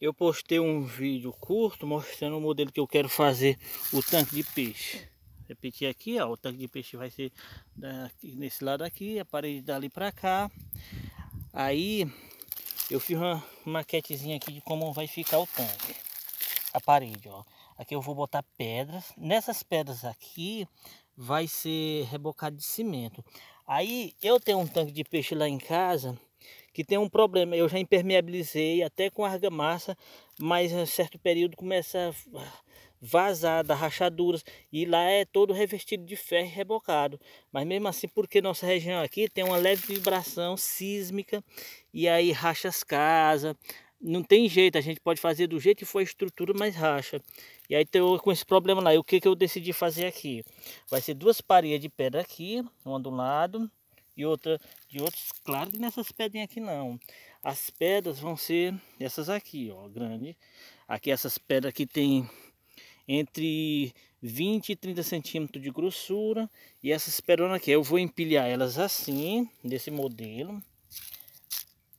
eu postei um vídeo curto mostrando o modelo que eu quero fazer o tanque de peixe. Repetir aqui, ó, o tanque de peixe vai ser daqui, nesse lado aqui, a parede dali para cá. Aí eu fiz uma maquetezinha aqui de como vai ficar o tanque. A parede, ó. Aqui eu vou botar pedras. Nessas pedras aqui vai ser rebocado de cimento. Aí eu tenho um tanque de peixe lá em casa que tem um problema. Eu já impermeabilizei até com argamassa, mas em certo período começa a vazar, dar rachaduras. E lá é todo revestido de ferro rebocado. Mas mesmo assim, porque nossa região aqui tem uma leve vibração sísmica e aí racha as casas. Não tem jeito, a gente pode fazer do jeito que for a estrutura, mas racha. E aí tô com esse problema lá. E o que, que eu decidi fazer aqui? Vai ser duas paredes de pedra aqui, uma do lado e outra de outros. Claro que nessas pedrinhas aqui não. As pedras vão ser essas aqui, ó, grande. Aqui essas pedras aqui tem entre 20 e 30 centímetros de grossura. E essas pedras aqui, eu vou empilhar elas assim, desse modelo.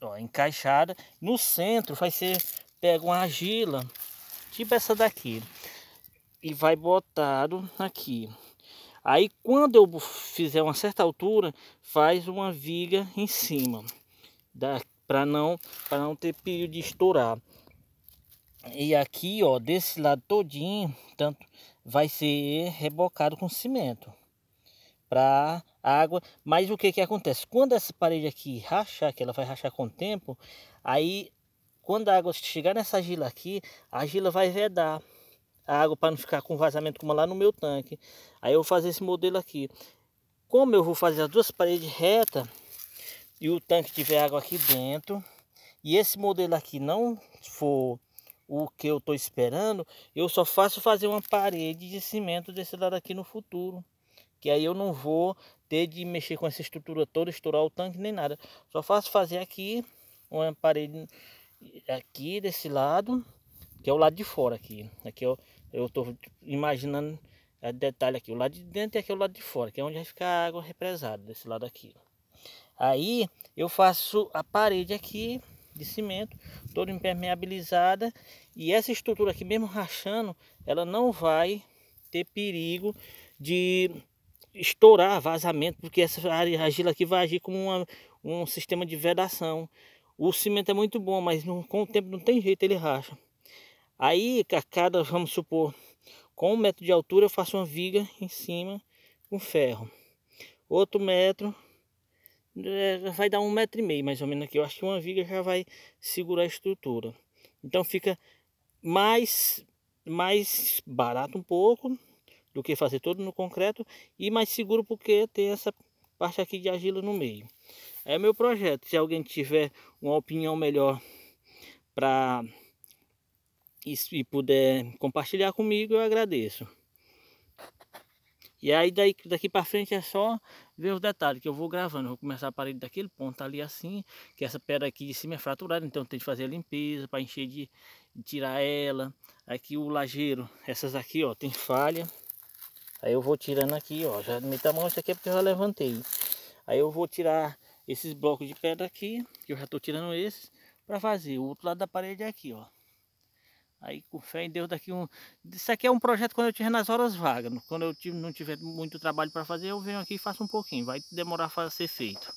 Ó, encaixada. No centro vai ser, pega uma argila, tipo essa daqui. E vai botado aqui. Aí quando eu fizer uma certa altura, faz uma viga em cima, para não não ter perigo de estourar. E aqui, ó, desse lado todinho, tanto vai ser rebocado com cimento para água. Mas o que que acontece? Quando essa parede aqui rachar, que ela vai rachar com o tempo, aí quando a água chegar nessa gila aqui, a gila vai vedar a água para não ficar com vazamento como lá no meu tanque. Aí eu vou fazer esse modelo aqui. Como eu vou fazer as duas paredes retas e o tanque tiver água aqui dentro, e esse modelo aqui não for o que eu estou esperando, eu só faço fazer uma parede de cimento desse lado aqui no futuro. Que aí eu não vou ter de mexer com essa estrutura toda, estourar o tanque nem nada. Só faço fazer aqui uma parede aqui desse lado, que é o lado de fora aqui. Aqui é o eu estou imaginando é, detalhe aqui, o lado de dentro e aqui o lado de fora, que é onde vai ficar a água represada, desse lado aqui. Aí eu faço a parede aqui de cimento, toda impermeabilizada, e essa estrutura aqui mesmo rachando, ela não vai ter perigo de estourar vazamento, porque essa argila aqui vai agir como uma, um sistema de vedação. O cimento é muito bom, mas não, com o tempo não tem jeito, ele racha. Aí, a cada, vamos supor, com um metro de altura eu faço uma viga em cima com ferro. Outro metro, é, vai dar um metro e meio mais ou menos aqui. Eu acho que uma viga já vai segurar a estrutura. Então fica mais, mais barato um pouco do que fazer todo no concreto e mais seguro porque tem essa parte aqui de argila no meio. É meu projeto. Se alguém tiver uma opinião melhor para e, e puder compartilhar comigo, eu agradeço. E aí daí, daqui para frente é só ver os detalhes que eu vou gravando. Vou começar a parede daquele ponto ali assim, que essa pedra aqui de cima é fraturada, então tem que fazer a limpeza para encher de, de, tirar ela. Aqui o lajeiro, essas aqui ó, tem falha. Aí eu vou tirando aqui ó, já me tamanho isso aqui é porque eu já levantei. Aí eu vou tirar esses blocos de pedra aqui, que eu já estou tirando esses, para fazer. O outro lado da parede é aqui ó. Aí com fé em Deus daqui um... Isso aqui é um projeto quando eu estiver nas horas vagas. Quando eu não tiver muito trabalho para fazer, eu venho aqui e faço um pouquinho. Vai demorar para ser feito.